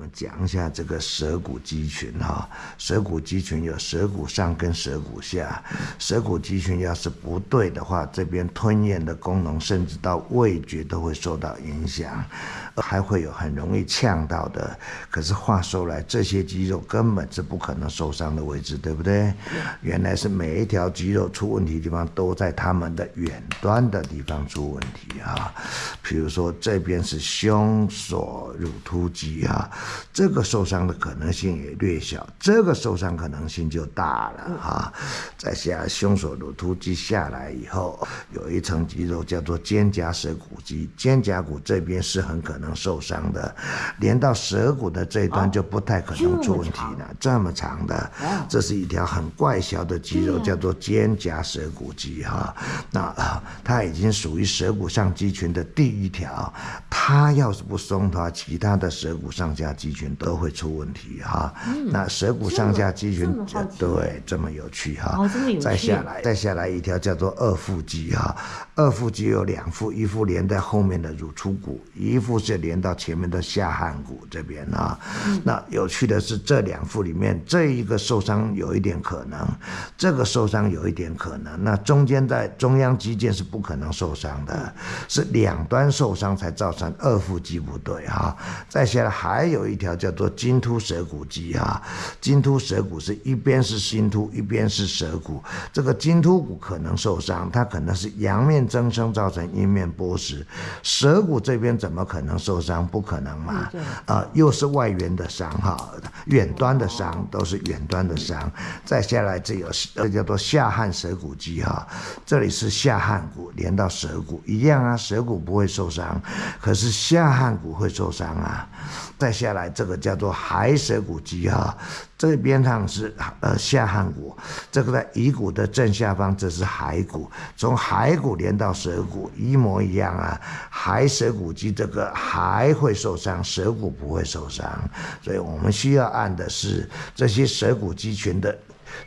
我们讲一下这个舌骨肌群哈，舌骨肌群有舌骨上跟舌骨下，舌骨肌群要是不对的话，这边吞咽的功能甚至到味觉都会受到影响，还会有很容易呛到的。可是话说来，这些肌肉根本是不可能受伤的位置，对不对？原来是每一条肌肉出问题的地方都在它们的远端的地方出问题啊。比如说这边是胸锁乳突肌啊。这个受伤的可能性也略小，这个受伤可能性就大了哈。再下胸锁乳突肌下来以后，有一层肌肉叫做肩胛舌骨肌，肩胛骨这边是很可能受伤的，连到舌骨的这一端就不太可能出问题了。这么长的，这是一条很怪小的肌肉，叫做肩胛舌骨肌哈。那啊，它已经属于舌骨上肌群的第一条，它要是不松的话，其他的舌骨上下。肌群都会出问题哈，那舌骨上下肌群对这么有趣哈，再下来再下来一条叫做二腹肌哈，二腹肌有两副，一副连在后面的乳出骨，一副是连到前面的下颌骨这边啊。那有趣的是这两副里面这一个受伤有一点可能，这个受伤有一点可能，那中间在中央肌腱是不可能受伤的，是两端受伤才造成二腹肌不对哈。再下来还有。一条叫做筋突舌骨肌啊，筋突舌骨是一边是心突，一边是舌骨。这个筋突骨可能受伤，它可能是阳面增生造成阴面剥蚀。舌骨这边怎么可能受伤？不可能嘛？啊，又是外缘的伤哈，远端的伤都是远端的伤。再下来这有这叫做下颌舌骨肌哈，这里是下颌骨连到舌骨一样啊，舌骨不会受受伤，可是下颌骨会受伤啊。再下来，这个叫做海舌骨肌哈，这边上是呃下颌骨，这个在乙骨的正下方，这是骸骨，从骸骨连到舌骨一模一样啊。海舌骨肌这个还会受伤，舌骨不会受伤，所以我们需要按的是这些舌骨肌群的。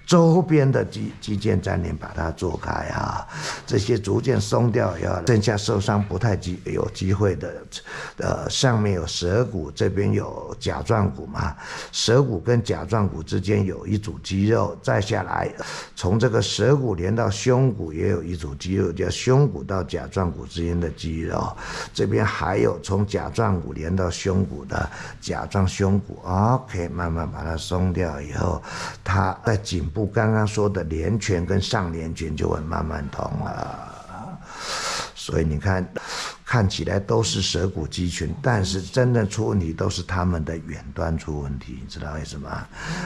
周边的肌肌腱粘连把它做开啊，这些逐渐松掉以后，剩下受伤不太机有机会的，呃，上面有舌骨，这边有甲状骨嘛，舌骨跟甲状骨之间有一组肌肉，再下来，从这个舌骨连到胸骨也有一组肌肉，叫胸骨到甲状骨之间的肌肉，这边还有从甲状骨连到胸骨的甲状胸骨，OK，慢慢把它松掉以后，它在。颈部刚刚说的连拳跟上连拳就会慢慢通了，所以你看，看起来都是舌骨肌群，但是真的出问题都是他们的远端出问题，你知道为什么？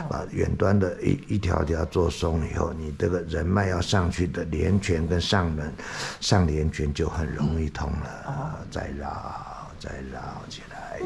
把远端的一一条条做松以后，你这个人脉要上去的连拳跟上人上连拳就很容易通了，再绕再绕起来。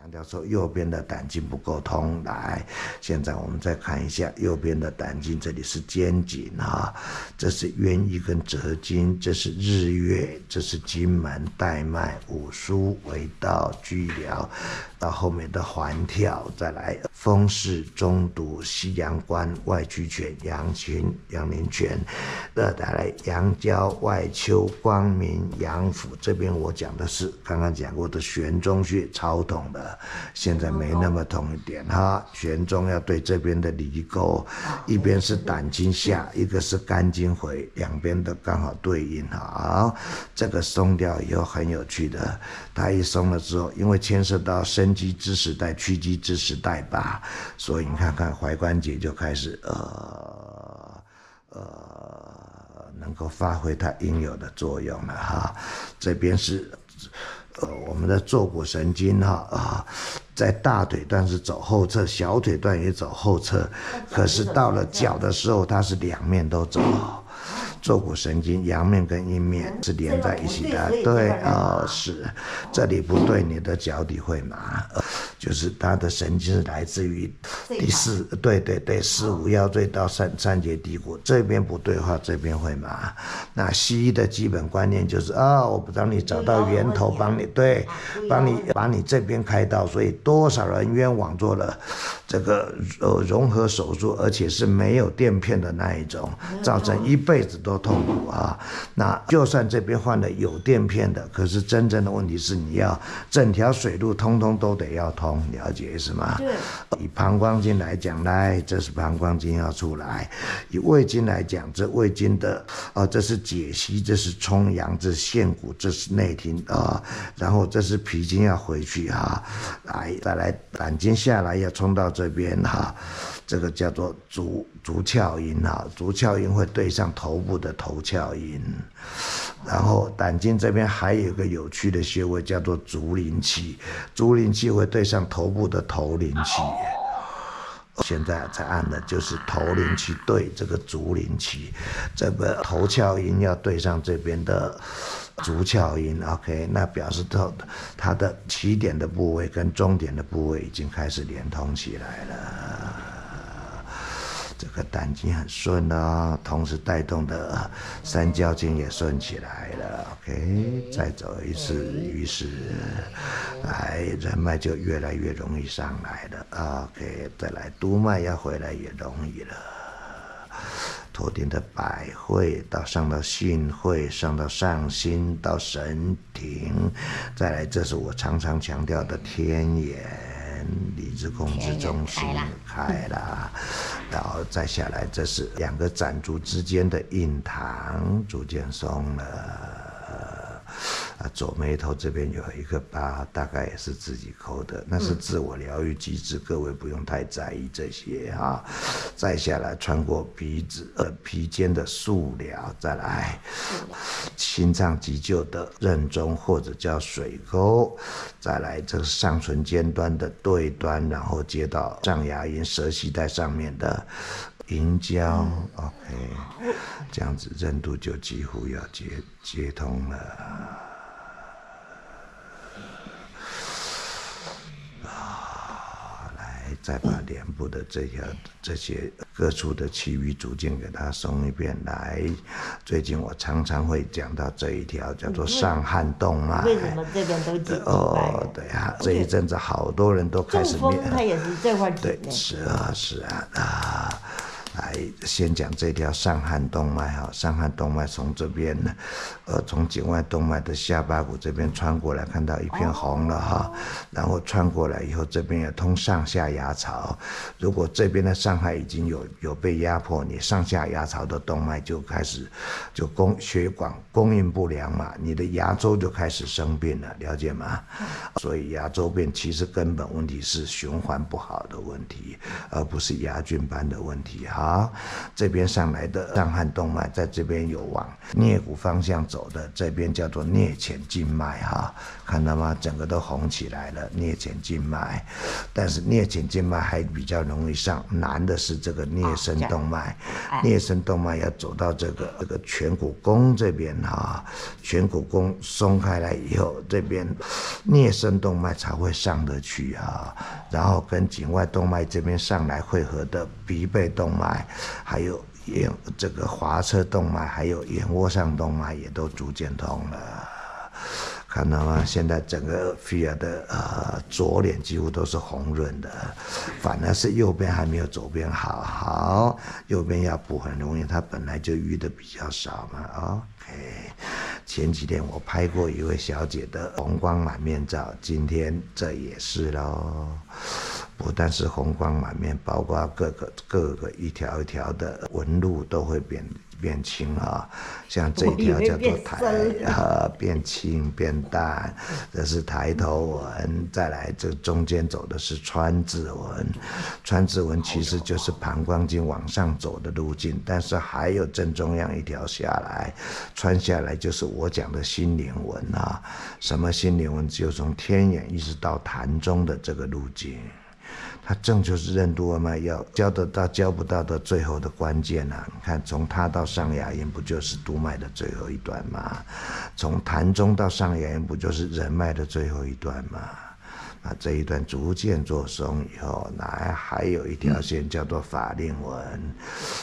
强调说右边的胆经不够通，来，现在我们再看一下右边的胆经，这里是肩颈哈，这是渊一跟折经，这是日月，这是金门带脉五腧为道居疗。到后面的环跳，再来风市中毒西阳关外曲泉阳泉阳陵泉，再来阳交外丘光明阳府这边我讲的是刚刚讲过的玄中穴超痛的，现在没那么痛一点哈。玄中要对这边的离沟，一边是胆经下，一个是肝经回，两边都刚好对应好。这个松掉以后很有趣的，它一松了之后，因为牵涉到生。肌支持带、屈肌支持带吧，所以你看看踝关节就开始呃呃，能够发挥它应有的作用了哈。这边是呃我们的坐骨神经哈啊，在大腿段是走后侧，小腿段也走后侧，可是到了脚的时候，它是两面都走。坐骨神经阳面跟阴面是连在一起的，对，哦，是，这里不对，你的脚底会麻，就是他的神经是来自于第四，对对对，四五腰椎到三三节骶骨，这边不对的话，这边会麻。那西医的基本观念就是啊，我不让你找到源头，帮你对，帮你把你这边开刀，所以多少人冤枉做了。这个呃融合手术，而且是没有垫片的那一种，造成一辈子都痛苦啊。那就算这边换了有垫片的，可是真正的问题是你要整条水路通通都得要通，了解是吗？对。以膀胱经来讲，来这是膀胱经要出来；以胃经来讲，这胃经的啊，这是解析，这是冲阳，这是陷骨，这是内庭啊。然后这是脾经要回去哈，来再来胆经下来要冲到。这边哈，这个叫做足足窍阴哈，足窍阴会对上头部的头窍阴，然后胆经这边还有一个有趣的穴位叫做足临气，足临气会对上头部的头临气。现在在按的就是头临气对这个足临气，这个头窍阴要对上这边的。足窍阴，OK，那表示它它的起点的部位跟终点的部位已经开始连通起来了。这个胆经很顺哦，同时带动的三焦经也顺起来了。OK，再走一次，于是，来人脉就越来越容易上来了。OK，再来督脉要回来也容易了。头顶的百会到上到信会，上到上心到神庭，再来，这是我常常强调的天眼，理智控制中心开了，然后再下来，这是两个攒足之间的印堂逐渐松了。啊，左眉头这边有一个疤，大概也是自己抠的，那是自我疗愈机制，各位不用太在意这些啊。再下来，穿过鼻子、呃皮间的束疗，再来心脏急救的任中或者叫水沟，再来这个上唇尖端的对端，然后接到上牙龈舌系带上面的银胶，OK，这样子任度就几乎要接接通了。再把脸部的这条、这些各处的其余组件给它松一遍来。最近我常常会讲到这一条，叫做上汗动脉。为什么这边都紧哦，对啊，这一阵子好多人都开始面。它也是这块对，是啊，是啊啊。来，先讲这条上汗动脉哈，上汗动脉从这边呢，呃，从颈外动脉的下巴骨这边穿过来，看到一片红了哈，然后穿过来以后，这边也通上下牙槽。如果这边的伤害已经有有被压迫，你上下牙槽的动脉就开始就供血管供应不良嘛，你的牙周就开始生病了，了解吗？所以牙周病其实根本问题是循环不好的问题，而不是牙菌斑的问题哈。好，这边上来的上汗动脉，在这边有往颞骨方向走的，这边叫做颞浅静脉哈，看到吗？整个都红起来了，颞浅静脉。但是颞浅静脉还比较容易上，难的是这个颞深动脉。颞深动脉要走到这个这个颧骨弓这边哈，颧骨弓松开来以后，这边颞深动脉才会上得去啊，然后跟颈外动脉这边上来汇合的鼻背动脉。还有眼这个滑车动脉，还有眼窝上动脉也都逐渐通了，看到吗？现在整个菲尔的呃左脸几乎都是红润的，反而是右边还没有左边好。好，右边要补很容易，它本来就淤的比较少嘛。OK，前几天我拍过一位小姐的红光满面照，今天这也是喽。不但是红光满面，包括各个各个一条一条的纹路都会变变轻啊，像这一条叫做抬啊，变轻变淡，这是抬头纹。再来，这中间走的是川字纹，川字纹其实就是膀胱经往上走的路径，但是还有正中央一条下来，穿下来就是我讲的心灵纹啊。什么心灵纹？就从天眼一直到痰中的这个路径。它正就是任督二脉要交得到交不到的最后的关键呐！你看，从它到上牙龈不就是督脉的最后一段吗？从痰中到上牙龈不就是人脉的最后一段吗？那这一段逐渐做松以后，那还有一条线叫做法令纹。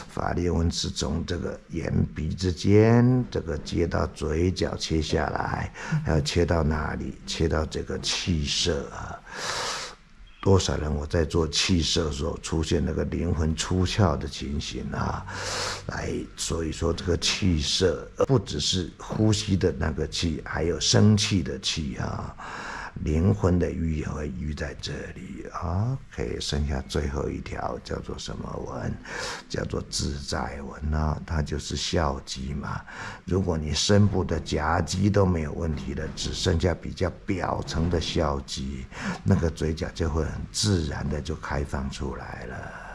法令纹是从这个眼鼻之间这个接到嘴角切下来，还要切到哪里？切到这个气色。多少人我在做气色的时候出现那个灵魂出窍的情形啊？来，所以说这个气色不只是呼吸的那个气，还有生气的气啊。灵魂的欲也会语在这里，OK，剩下最后一条叫做什么纹？叫做自在纹啊，它就是笑肌嘛。如果你深部的颊肌都没有问题了，只剩下比较表层的笑肌，那个嘴角就会很自然的就开放出来了。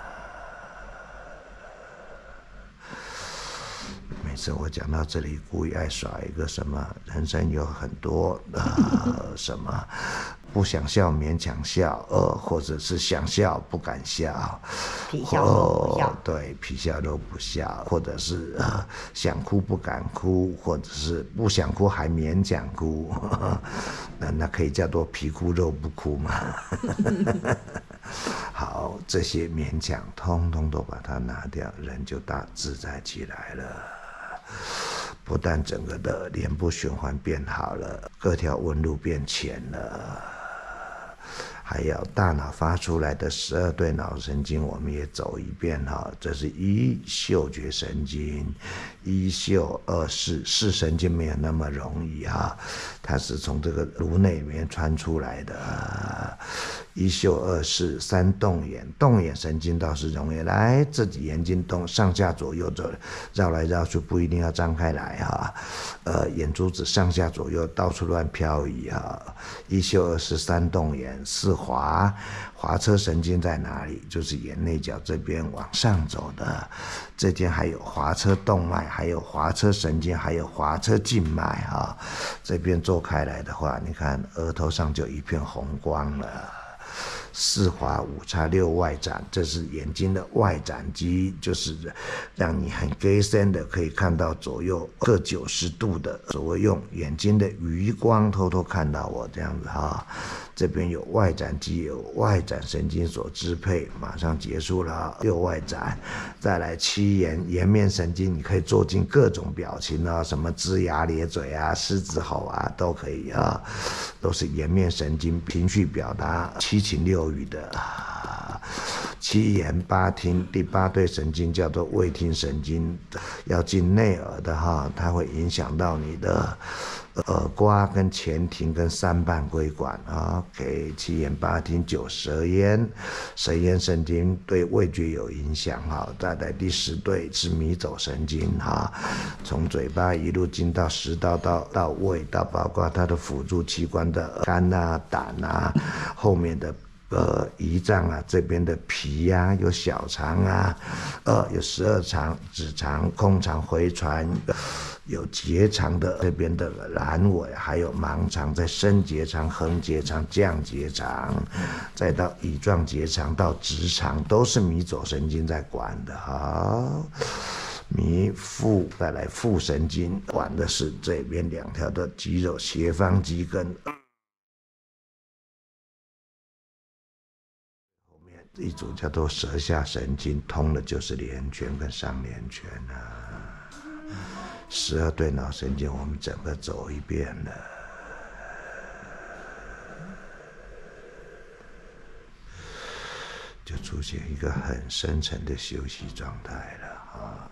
每次我讲到这里，故意爱耍一个什么？人生有很多呃什么，不想笑勉强笑，呃，或者是想笑不敢笑，皮笑肉不笑，对，皮笑肉不笑，或者是呃想哭不敢哭，或者是不想哭还勉强哭，那那可以叫做皮哭肉不哭嘛？好，这些勉强通通都把它拿掉，人就大自在起来了。不但整个的脸部循环变好了，各条纹路变浅了，还有大脑发出来的十二对脑神经，我们也走一遍哈。这是一嗅觉神经，一嗅二视视神经没有那么容易哈，它是从这个颅内里面穿出来的。一嗅二视三动眼，动眼神经倒是容易来，自己眼睛动上下左右走，绕来绕去不一定要张开来哈，呃，眼珠子上下左右到处乱漂移哈。一嗅二十三动眼，四滑滑车神经在哪里？就是眼内角这边往上走的，这边还有滑车动脉，还有滑车神经，还有滑车静脉哈。这边做开来的话，你看额头上就一片红光了。四滑五叉六外展，这是眼睛的外展肌，就是让你很 g a 的可以看到左右各九十度的，所谓用眼睛的余光偷偷看到我这样子哈。这边有外展肌，有外展神经所支配，马上结束了六外展，再来七颜颜面神经，你可以做进各种表情啊，什么龇牙咧嘴啊、狮子吼啊都可以啊，都是颜面神经情绪表达七情六欲的。七言八听，第八对神经叫做味听神经，要进内耳的哈，它会影响到你的。耳瓜跟前庭跟三半规管啊，OK，七言八听九舌咽，舌咽神经对味觉有影响哈。再来第十对是迷走神经哈，从嘴巴一路进到食道到到胃，到包括它的辅助器官的肝啊胆啊，后面的。呃，胰脏啊，这边的脾呀，有小肠啊，呃，有十二肠、直肠、空肠、回肠，有结肠的这边的阑尾，还有盲肠，在升结肠、横结肠、降结肠，再到乙状结肠到直肠，都是迷走神经在管的哈。迷腹再来腹神经管的是这边两条的肌肉，斜方肌跟。一组叫做舌下神经，通了就是连圈跟上连圈啊。十二对脑神经，我们整个走一遍了，就出现一个很深沉的休息状态了啊。